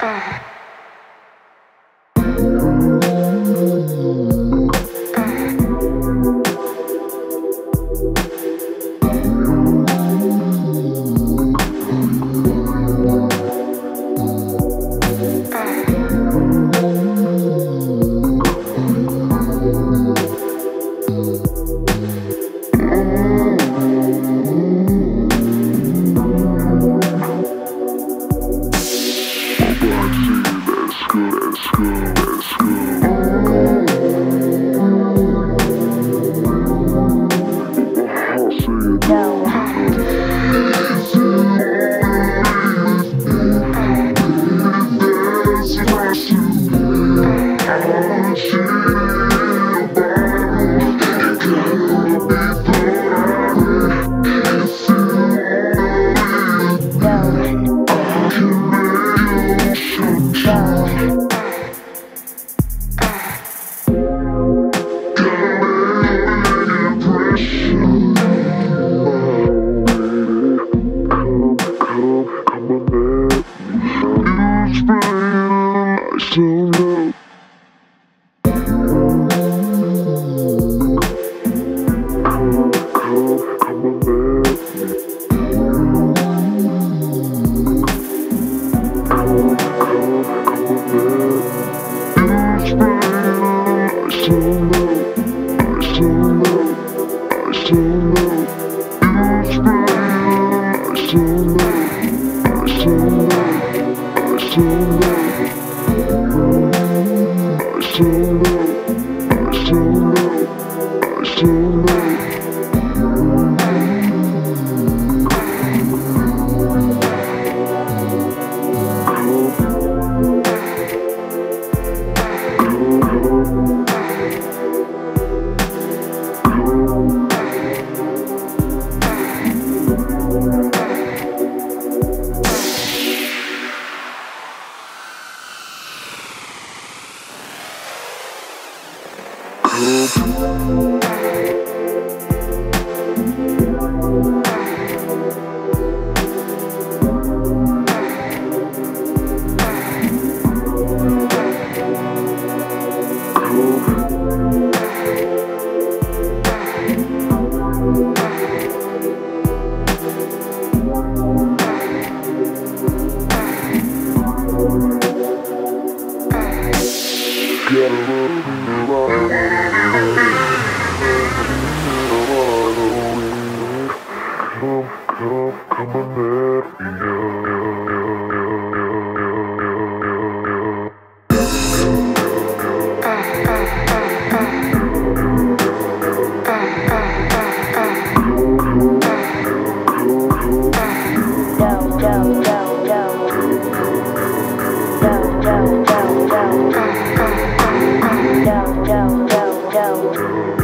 Uh. go. I still know, I still know, I still know. you. Oh. down, down.